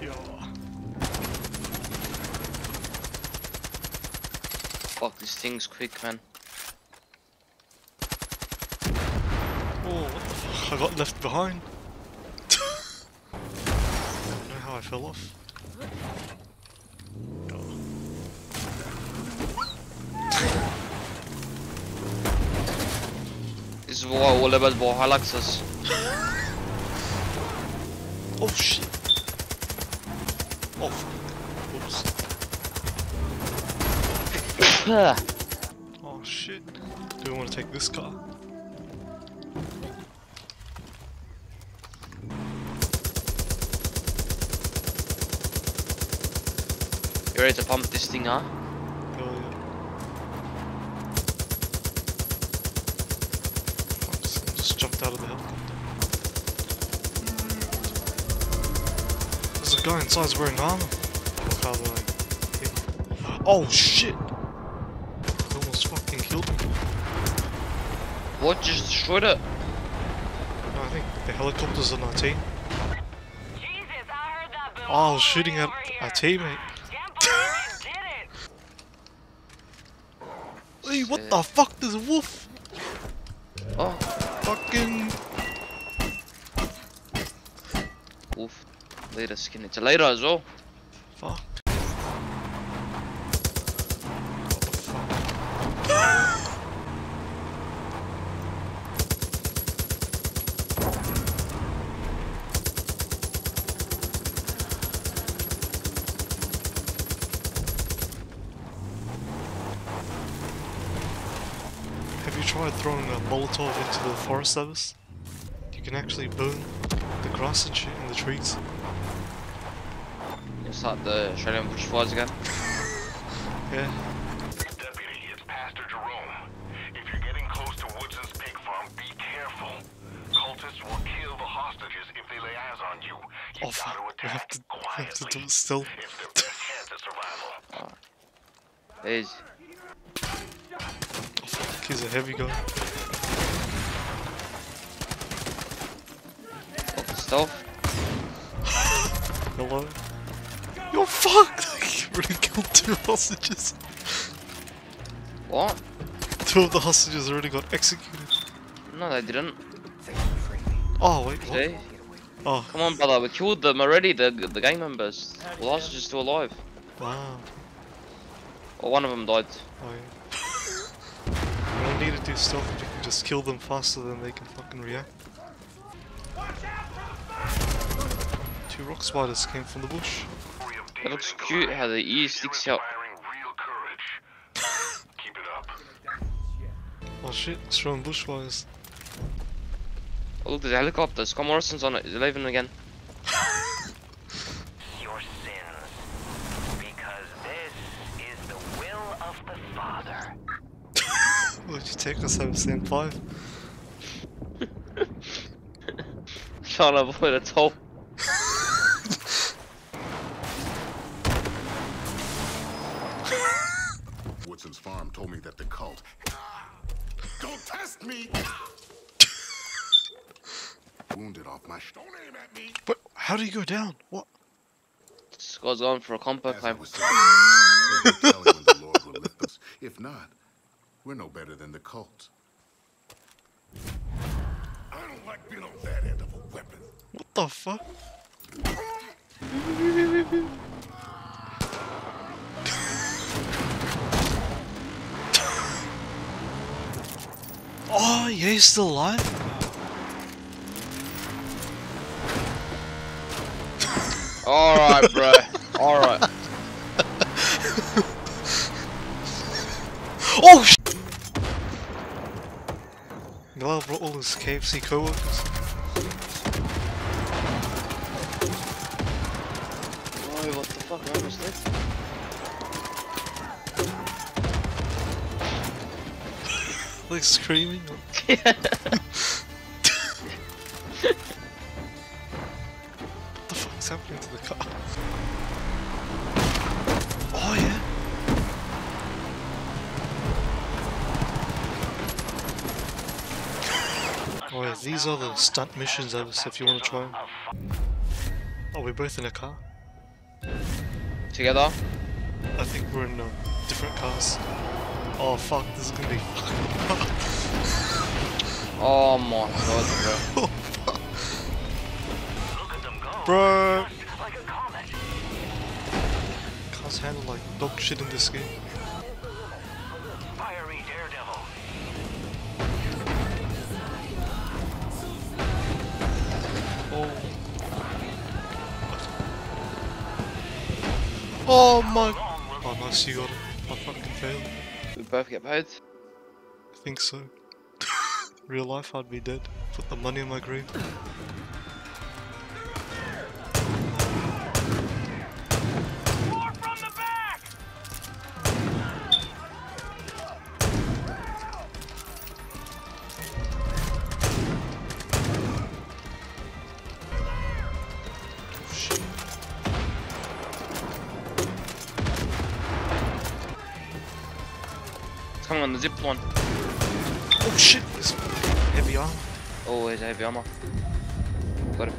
Yo. Fuck, this thing's quick, man. Oh, what the fuck? I got left behind. I don't know how I fell off. This is why all ball Halaxus. Oh shit. Oh. Oops. Oh shit. Do we want to take this car? You ready to pump this thing, huh? Guy inside is wearing armor. Look how Oh shit! He almost fucking killed me. What? Just destroyed it? No, I think the helicopter's on our team. Jesus, I heard that boom Oh, I was shooting at over here. our teammate. Can't believe we did it. Hey, what the fuck? There's a wolf! Later skin. It's later as well. Fuck? Have you tried throwing a Molotov into the Forest Service? You can actually burn the grass and shit in the trees. It's like the Australian bushfires again. Yeah. Deputy, it's Pastor Jerome. If you're getting close to Woodson's pig farm, be careful. Cultists will kill the hostages if they lay eyes on you. You Oh gotta we have attack to, we have to do quietly. it still. It's their best chance at survival. There's Oh fuck, he's a heavy guy. got the stealth. Hello? Yo fuck! You already killed two hostages. What? Two of the hostages already got executed. No, they didn't. Oh wait, what? See? Oh, Come on, brother. We killed them already. The the gang members. The last is still alive. wow. Or one of them died. Oh yeah. we don't need to do stealth if we can just kill them faster than they can fucking react. Two rock spiders came from the bush. Story of That looks cute. How the ear You're sticks out. inspiring real courage. Keep it up. Oh shit, it's throwing bushfires. Oh look, there's a helicopter. Scott Morrison's on it. He's leaving again. your sins. Because this is the will of the Father. What'd you take us over Sand 5? Trying to avoid a toll. But how do you go down? What? This guy's going for a compo As claim. was saying, there's no telling when the Lord will lift us. If not, we're no better than the cult. I don't like being on that end of a weapon. What the fuck? oh, yeah, he's still alive? Alright, bro. Alright. Oh, sh Noel brought all his KFC co-workers. Oh, what the fuck? I almost dead. Like screaming. Oh yeah, these are the stunt missions if you want to try 'em. Are we both in a car? Together? I think we're in uh, different cars. Oh fuck, this is gonna be Oh my god, bro. Look at. Bro! Cars handle like dog shit in this game. Oh my. Oh nice, you got it. I fucking failed. We both get paid. I think so. Real life, I'd be dead. Put the money in my grave. It's coming zip line. Oh shit! This heavy armor. Oh, a heavy armor. Got him.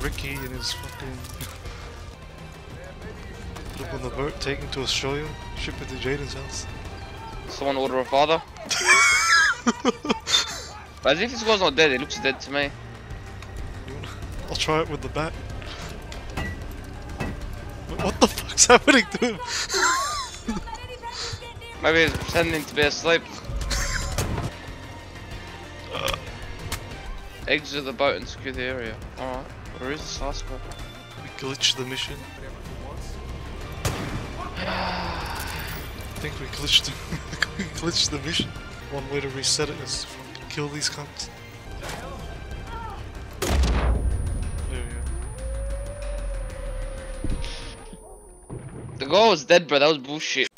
Ricky and his fucking. Him on the boat, take him to Australia, ship it to Jaden's house. Someone order a father. as if this guy's not dead, it looks dead to me. I'll try it with the bat. What the fuck's happening to him? Maybe he's pretending to be asleep. Exit the boat and secure the area. Alright, where is this last? We glitched the mission. I think we glitched we glitched the mission. One way to reset it is to kill these cunts. Go. The was dead, bro. That was bullshit.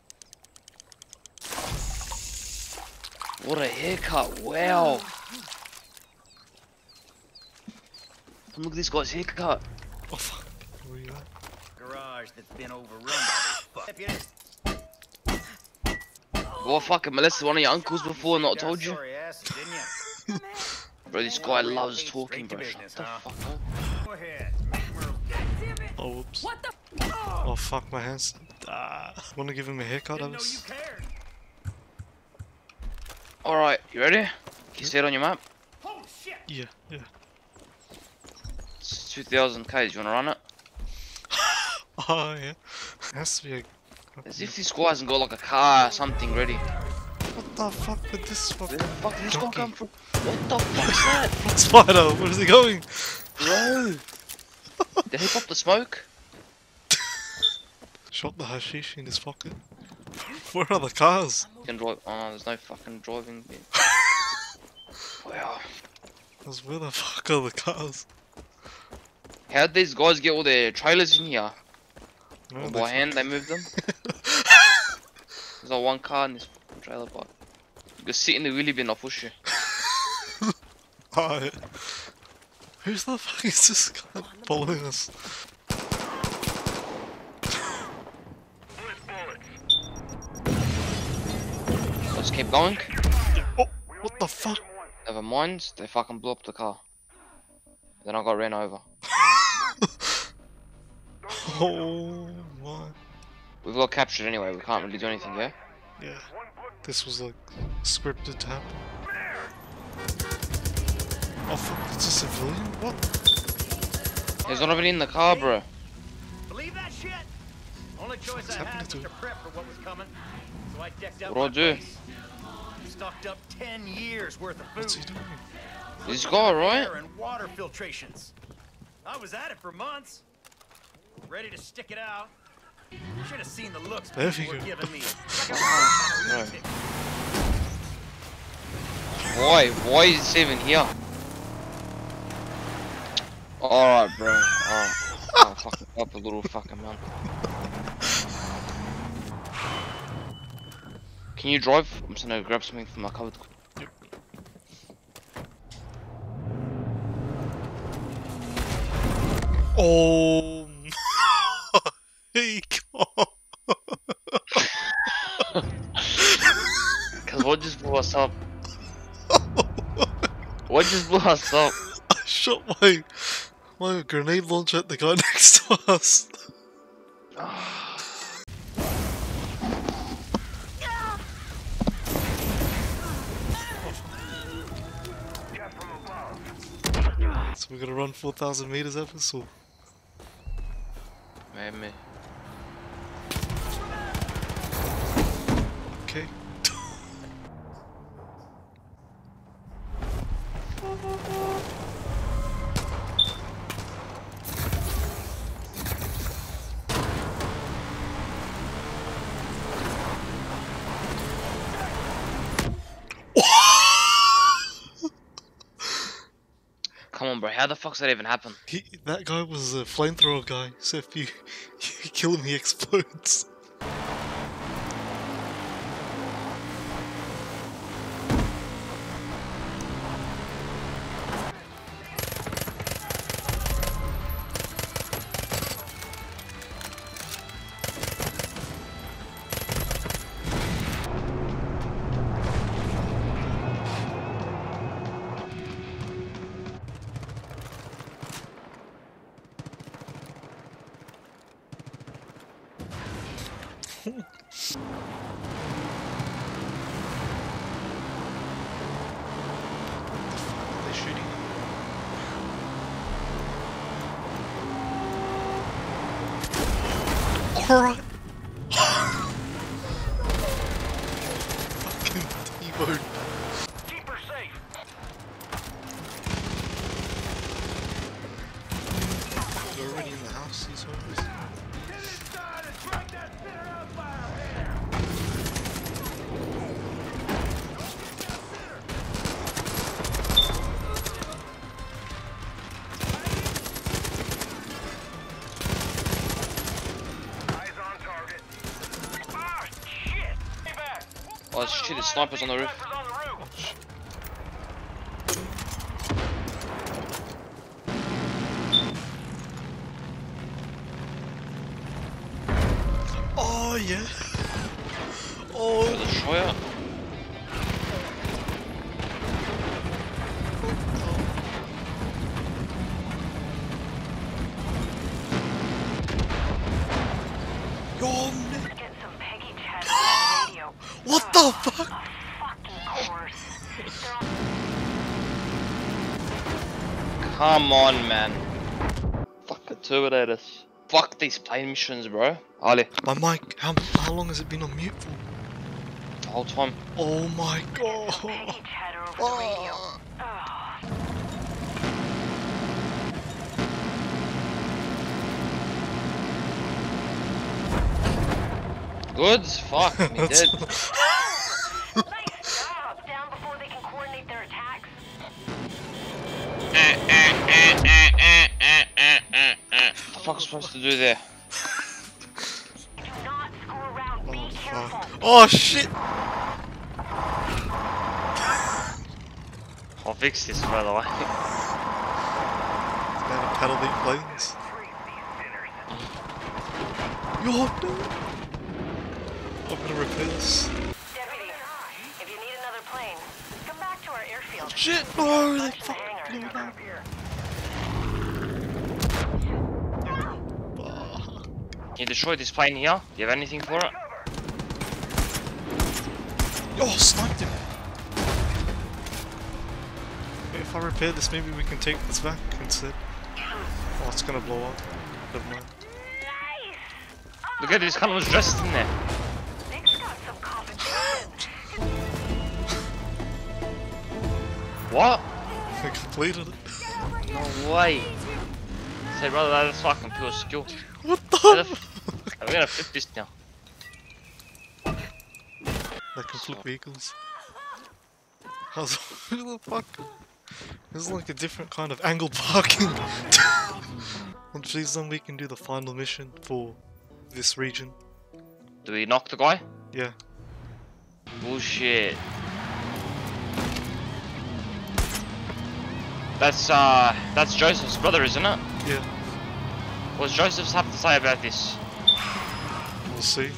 What a haircut! Wow. And look at this guy's haircut. Oh fuck. Where you at? garage that's been overrun by this fuck. Well, fucking molested one of your uncles before and not Got told you. Asses, didn't ya? Bro, this guy loves talking, Straight to bro. Shut the fuck up. Oh whoops. What the Oh fuck my hands. Ah. Wanna give him a haircut, Didn't know you Elvis? Alright, you ready? Can you see it on your map? Holy shit. Yeah, yeah. It's 2000 Ks. You wanna run it? Oh yeah. Has to be a As if this guy hasn't got like a car or something ready. What the fuck with this Where fucking the fuck is this guy come from? What the fuck's that? Spider? Where's he going? Bro! Did he pop the smoke? Shot the hashish in his pocket. Where are the cars? You can drive. Oh, there's no fucking driving. wow. Because where the fuck are the cars? How'd these guys get all their trailers in here? No, they by hand they moved them? There's like one car in this fucking trailer park. You can sit in the wheelie bin, I'll push you. Oh, yeah. Who's the fuck is this guy following us? Let's keep going. Oh, what the fuck? Never mind, they fucking blew up the car. Then I got ran over. Oh my. We've got captured anyway, we can't really do anything, yeah? Yeah. This was like scripted to happen. Oh fuck, it's a civilian? What? There's not even in the car, bro. Believe that shit? Only choice What's I happening had to was to him? prep for what was coming. So I decked out What'd I do? Stocked up 10 years worth of food. What's he doing? This guy, right? Air and water filtrations. I was at it for months. Ready to stick it out. Should have seen the looks There people you were go. giving me. A Right. lunatic. Why? Why is this even here? Alright, bro. Alright. Oh, fucking up a little fucking man. Can you drive? I'm just gonna grab something from my cupboard. Oh my god. Cause what just blew us up? What'd just blew us up. I shot my my grenade launcher at the guy next to us. so we're gonna run 4,000 meters after so Maybe. On, bro. How the fuck's that even happen? He, that guy was a flamethrower guy, so if you, you kill him, he explodes. Stay back! Oh shit, the snipers on the roof. On, man. Fuck the Terminators. Fuck these plane missions, bro. Ali, My mic. How how long has it been on mute for? the whole time. Oh my god. Peggy chatter over the radio. Oh. Ugh. Fuck, me dead. fuck am I supposed to do there? Do not screw around. Be careful. Oh shit. I'll fix this, by the way. Man, paddle beat planes. Yo, no. I'm gonna repair this. Deputy, if you need another plane, come back to our airfield. Shit, no, they Bunch in the fucking hangar. blew it up. Fuck. You destroyed this plane here? Do you have anything for it? Yo, sniped him. If I repair this, maybe we can take this back instead. Oh, it's gonna blow up. Never mind. Look at this was dressed in there. Nick's got some competition. What? I completed it. No way. Say, brother, that's fucking pure skill. What the We're gonna flip this now. That can flip vehicles. How's what the fuck? This is like a different kind of angle parking. Once she's done, we can do the final mission for this region. Do we knock the guy? Yeah. Bullshit. That's uh, that's Joseph's brother, isn't it? Yeah. What does Joseph have to say about this? We'll see.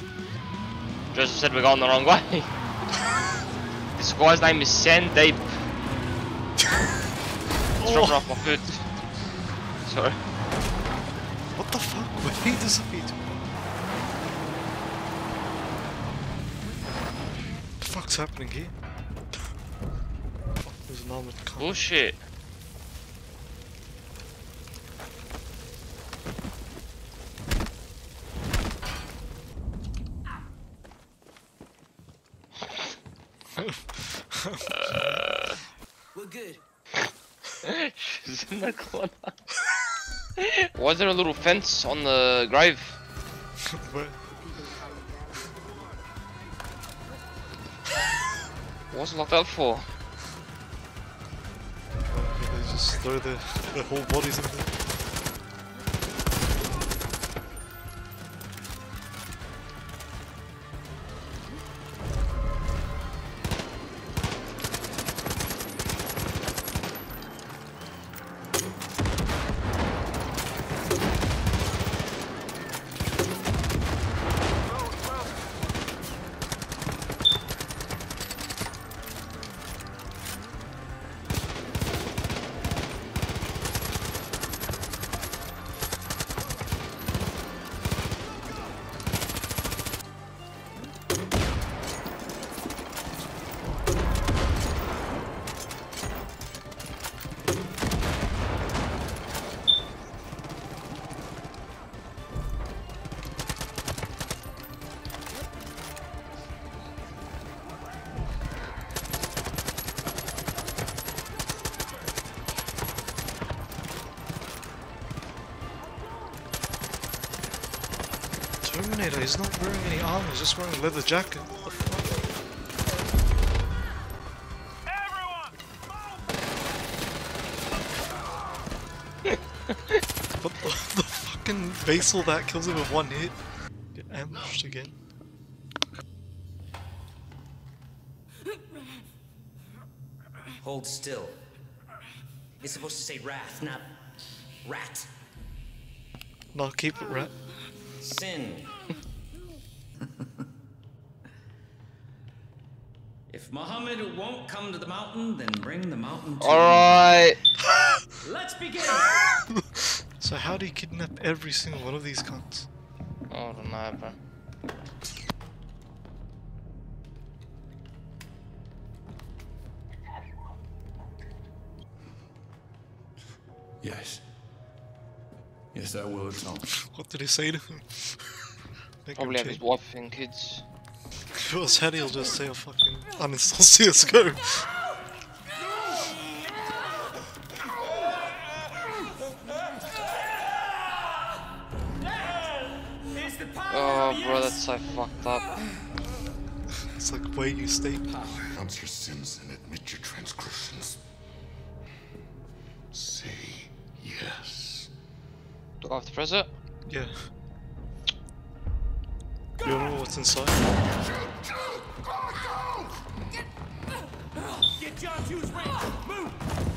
Joseph said we're going the wrong way. this guy's name is Sandeep. It's dropping oh. off my food. Sorry. What the fuck? Where he disappear to? What the fuck's happening here? There's an armored car. Bullshit. We're good. She's in the corner. Is there a little fence on the grave? What's it locked up for? They just throw their, their whole bodies in there. He's not wearing any armor, he's just wearing a leather jacket. What the the, the fucking basal that kills him with one hit? Get ambushed again. Hold still. It's supposed to say wrath, not rat. No, keep it rat. Sin. Muhammad won't come to the mountain, then bring the mountain to Alright. him. Let's begin! So how do you kidnap every single one of these cunts? I don't know, bro. Yes. Yes, I will atone. What did he say to him? Probably have his wife and kids. If it was Hattie, he'll just say, oh fucking uninstall CSGO. Oh, bro, that's so fucked up. It's like where you stay. Renounce your sins and admit your transgressions. Say yes. Do I have to press it? Yeah. You don't know what's inside? Get John Hughes range. Move.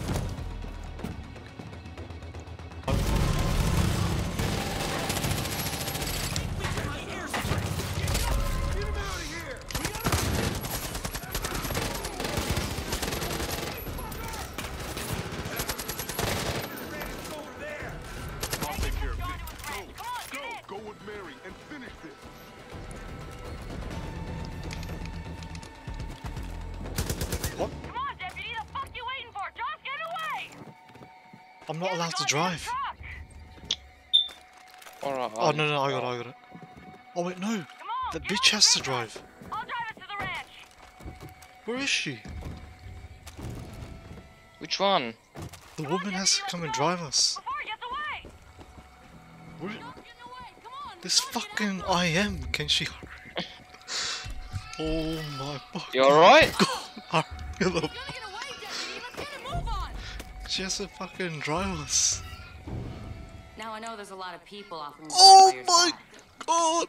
To drive. Alright. Oh no no, I got it, I got it. Oh wait, no. Come on, That bitch has to drive. I'll drive us to the ranch. Where is she? Which one? The woman has to come and drive us. Before he gets away. Where? John's getting away. Come on. This fucking I am. Can she hurry? oh my fucking You alright? god. Hurry the She has to fucking drive us. Now I know there's a lot of people offering to Oh by my side. god.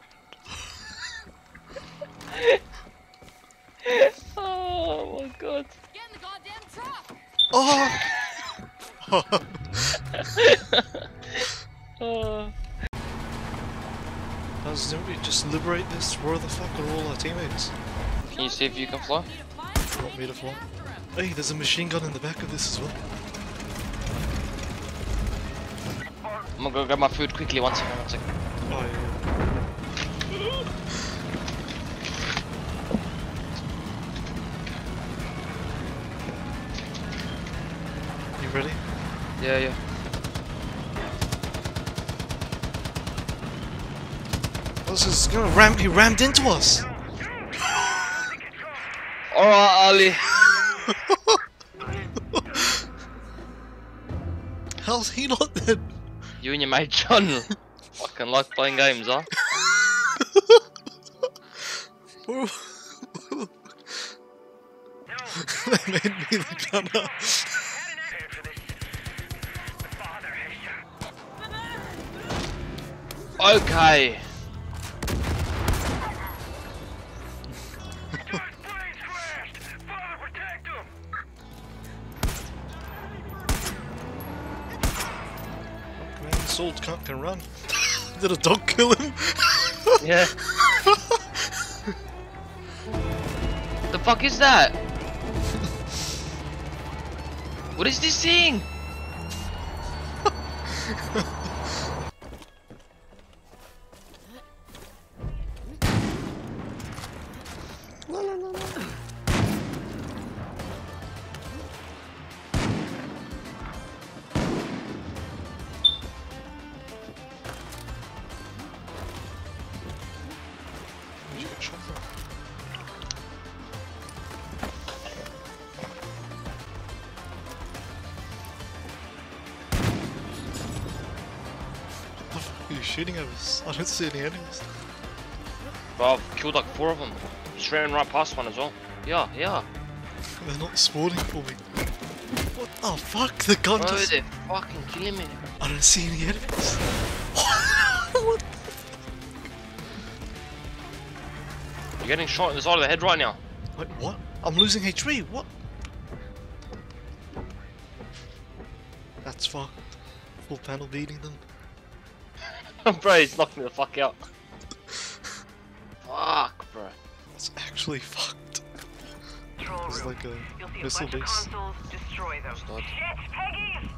Oh my god. Get in the goddamn truck. Oh. Oh. Guys, didn't just liberate this? Where the fuck are all our teammates? Can you see if you can fly? You want me to fly? Hey, there's a machine gun in the back of this as well. I'm gonna go grab my food quickly. One second. One second. Oh yeah. You ready? Yeah, yeah. Oh, this is gonna ram. He rammed into us. Alright, Ali. How's he not dead? You and your mate John fucking like playing games, huh? They made me the gunner. Okay. Salt can't run. Did a dog kill him? Yeah. the fuck is that? What is this thing? Where'd shooting at us? I don't see any enemies. Bro, I've killed like four of them. Just ran right past one as well. Yeah, yeah. They're not spawning for me. What the fuck? The gun Bro, just... they're fucking killing me. I don't see any enemies. what? You're getting shot in the side of the head right now. Wait, what? I'm losing HP. What? That's fucked. Full panel beating them. bro, he's knocking me the fuck out. fuck, bro. That's actually fucked. It's like a You'll see a missile bunch of base. consoles. Destroy them. Start. Shit, Peggy!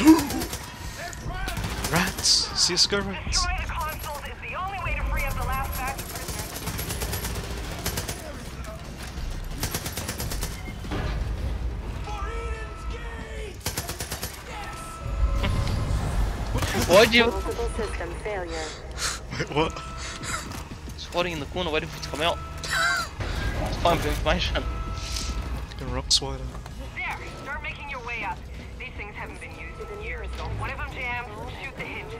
Rats! CSGO rats! Destroy Why'd you? Multiple system failure. Wait, what? He's hiding in the corner waiting for it to come out. It's fine for information. Fucking rock slider. There, start making your way up. These things haven't been used in years, so one of them jams, shoot the hinges.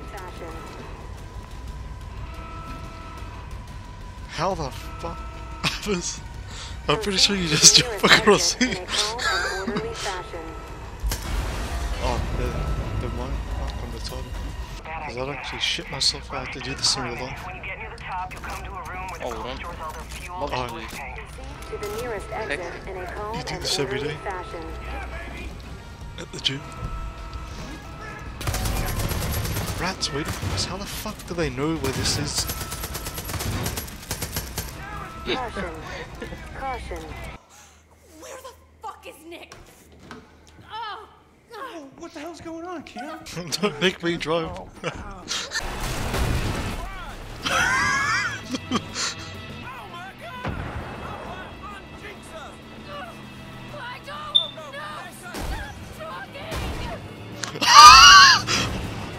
How the fuck? Others? I'm pretty sure you just jump across here. Cause I'd actually shit myself out to do this in real life. When you get near the top, you'll come to a room where the Oh, hold on. stores all their fuel Love and to loot leave. tanks. To the nearest exit in a calm You do this every orderly day? fashion. At the gym. Rats waiting for us. How the fuck do they know where this is? Caution. Caution. Where the fuck is Nick? God. What the hell's going on, Kim? Don't make me drive. I don't know. Stop talking.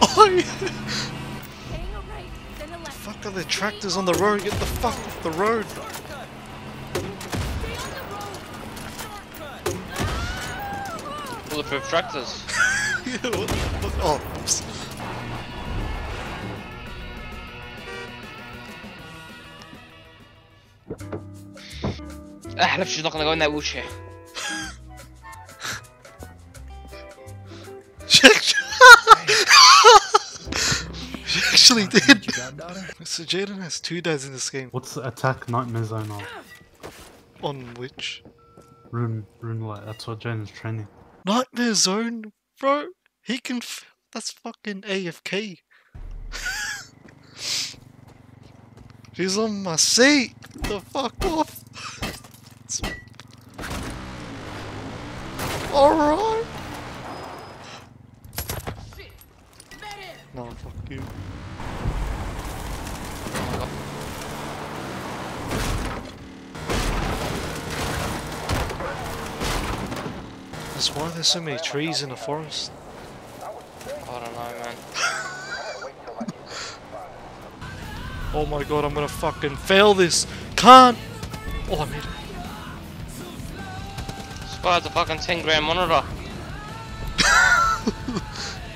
oh, yeah. Hang right, then a left. Fuck are there tractors on the road? Get the fuck off the road. Stay the Bulletproof tractors. Yeah, what the fuck? Oh, oops. Ah, she's not gonna go in that wheelchair. She actually, she actually did. Mr. Jaden has two dads in this game. What's the attack nightmare zone on? On which? Rune, RuneLite. That's what Jaden's training. Nightmare Zone? Bro, he can. that's fucking AFK. He's on my seat. The fuck off. All right. No, fuck you. That's why there's so many trees in the forest. Oh my god, I'm gonna fucking fail this. Can't. Oh, I made it. Guy's a fucking 10 grand monitor.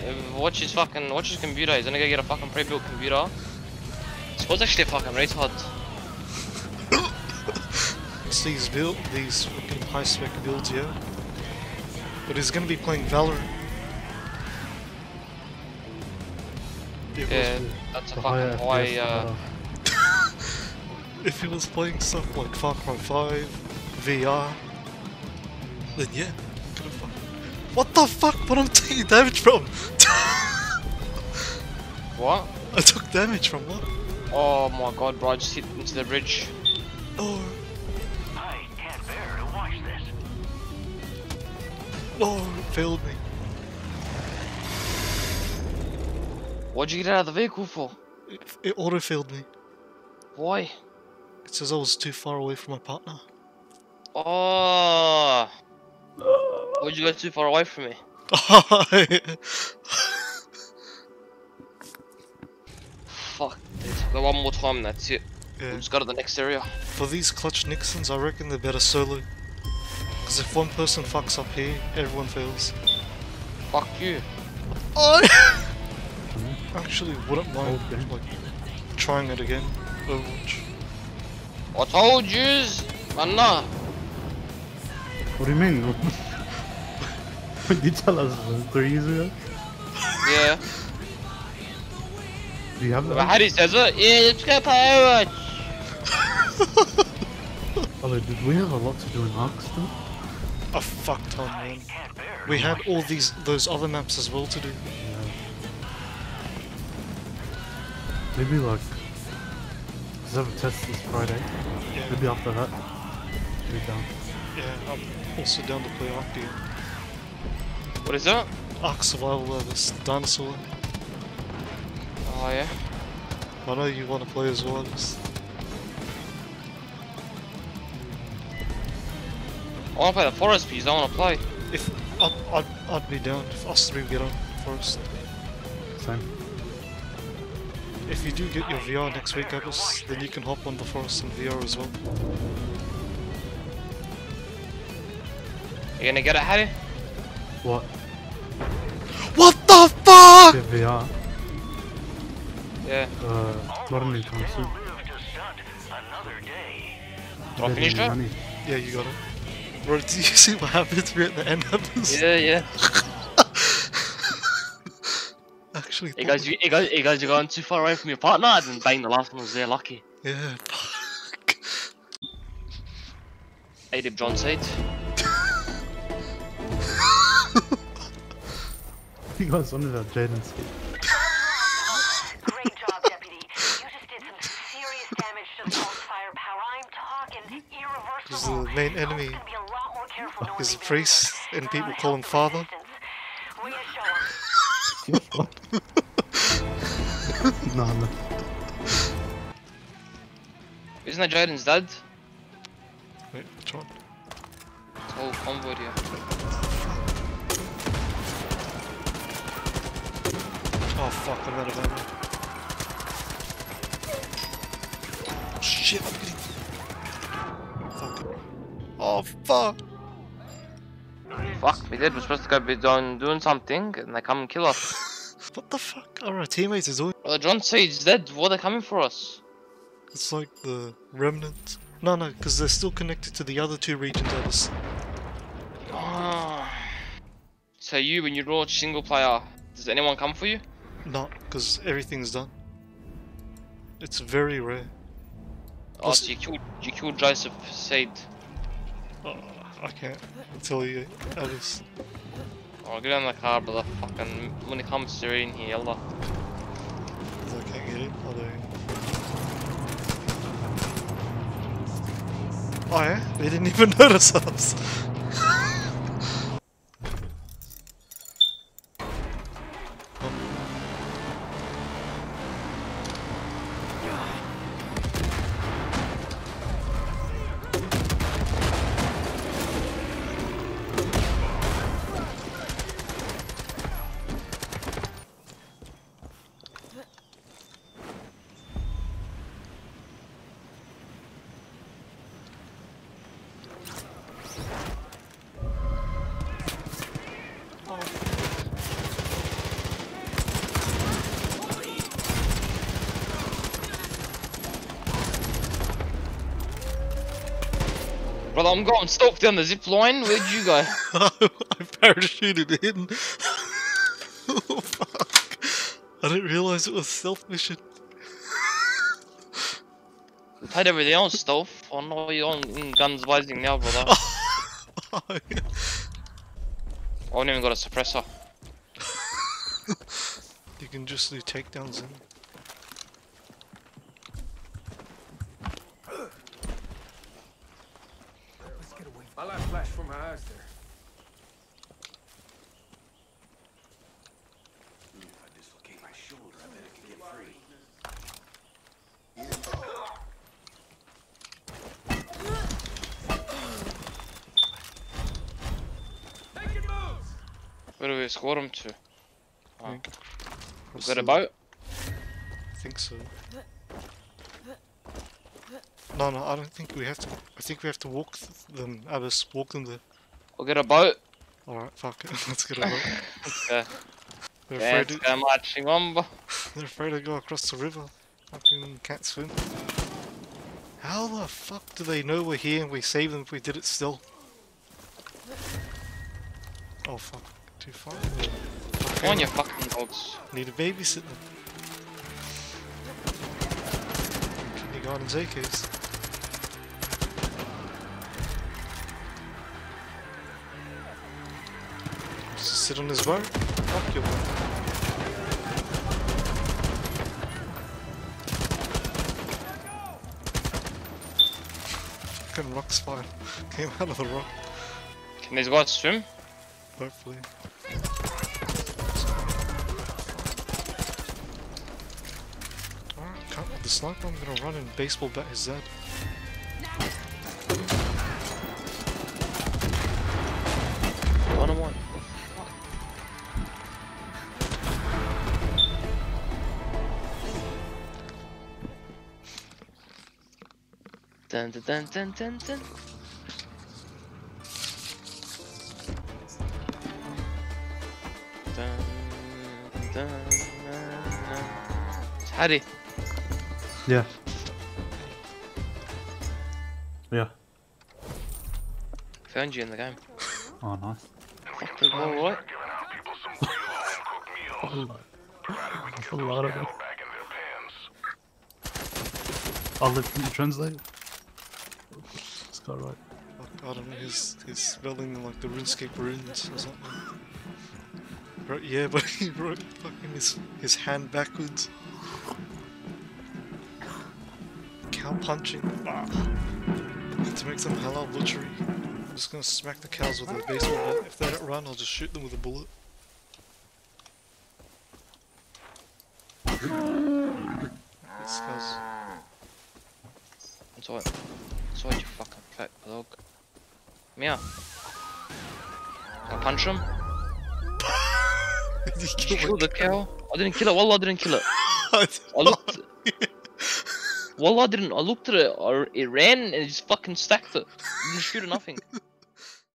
Uh, watch his fucking, watch his computer. He's gonna go get a fucking pre-built computer. This guy's actually a fucking retard. It's these build, these fucking high spec builds, yeah. But he's gonna be playing Valorant. It Yeah, that's a The fucking high, uh, if he was playing stuff like Far Cry 5, VR, then yeah, could've fucking. What the fuck? What I'm taking damage from? what? I took damage from what? Oh my god, bro, I just hit into the bridge. Oh, I can't bear to watch this. no, it failed What'd you get out of the vehicle for? It, it auto failed me. Why? It says I was too far away from my partner. Oh. Why'd you go too far away from me? Fuck. Go one more time, that's it. Yeah. We'll just go to the next area. For these Clutch Nixons, I reckon they're better solo. Because if one person fucks up here, everyone fails. Fuck you. I oh! actually wouldn't mind Okay. like trying it again. Overwatch. I told yous, man. Nah. What do you mean? What did you tell us three years ago? Yeah. Do you have But that? Harry says it. Yeah, let's go play Overwatch. Although, did we have a lot to do in Ark still? A fuck ton, man. We had all these those other maps as well to do. Maybe like. Let's have a test this Friday. Yeah, Maybe after that. Be down. yeah. I'm also down to play Ark again. What is that? Ark Survival, uh, this dinosaur. Oh yeah. I know you want to play as well. Just I wanna play the forest piece, I wanna play. if I'd, I'd, I'd be down if us three get on first. Same. If you do get your VR next week, I guess, then you can hop on the forest in VR as well. You gonna get it, Harry? What? What the fuck? Get VR? Yeah. Uh, not anytime soon. Live to stunt. Do I finish any it? Yeah, you got it. Bro, did you see what happens right at the end happens? Yeah, yeah. Actually, It thought- goes, you, it goes, it goes, you're going too far away from your partner, and then bang, the last one was there, lucky. Yeah, fuck. Aided John Seed. You guys wondered about Jaden's. Great job, Deputy. You just did some serious damage to the pulse firepower. I'm talking Because irreversible. the main enemy Gonna be a lot more careful knowing is a priest, and people call him help father. Resistance. Reassure 'em. no, no. Isn't that Jaden's dad? Wait, which one? This whole convoy here. Oh fuck, I'm out of ammo. Oh, shit, I'm getting. Fuck. Oh fuck! Fuck, we did. We're supposed to go be doing, doing something, and they come and kill us. What the fuck are our teammates doing? John Seed's dead. What are they coming for us? It's like the remnants. No, no, because they're still connected to the other two regions of us. So you, when you launch single player, does anyone come for you? Not, because everything's done. It's very rare. Oh, so you killed, you killed Joseph Seed. Uh, I can't tell you, Alice. Oh, get in the car, brother. Fucking, when it comes to in here. 'cause I can't get it. I don't. Oh yeah? They didn't even notice us. I'm going stealth down the zip line. Where'd you go? I parachuted in. oh, fuck. I didn't realize it was stealth mission. We played everything else stealth. I know you're on guns blazing now, brother. Oh, yeah. I haven't even got a suppressor. You can just do takedowns in. I like flash from my eyes there. If I dislocate my shoulder, I bet I can get free. Where do we escort him to? Oh. think. We got a boat? I think so. No, no, I don't think we have to. I think we have to walk th them, Abbas. Walk them there. We'll get a boat. Alright, fuck it. Let's get a boat. Okay. They're afraid, Let's to, go marching on, bro. they're afraid to go across the river. Fucking can't swim. How the fuck do they know we're here and we save them if we did it still? Oh fuck, too far. Come on, you fucking dogs. Need a babysit them. Kindergarten's AKs. Just sit on his boat. Fuck your boat. Fucking rock spine came out of the rock. Can these guys swim? Hopefully. Alright, can't with the sniper, I'm gonna run and baseball bat his head. Dun dun dun dun dun dun. Harry, Yeah. Yeah. found you in the game. Oh, nice. Fuck the ball, what? That's a lot of it. I'll let you translate. It's right. Fuck, I don't know, he's, he's spelling like the RuneScape runes or something. Bro, yeah, but he wrote fucking his, his hand backwards. Cow punching. Ah. Need to make some halal butchery. I'm just gonna smack the cows with a baseball bat. If they don't run, I'll just shoot them with a bullet. This guy's Inside. Inside, you fucking fat dog. Meow. I punch him. Did you Did kill you kill the cow? I didn't kill it. Wallah, I didn't kill it. I looked. Wallah, I didn't. I looked at it. I, it ran and it just fucking stacked it. Didn't shoot it, nothing.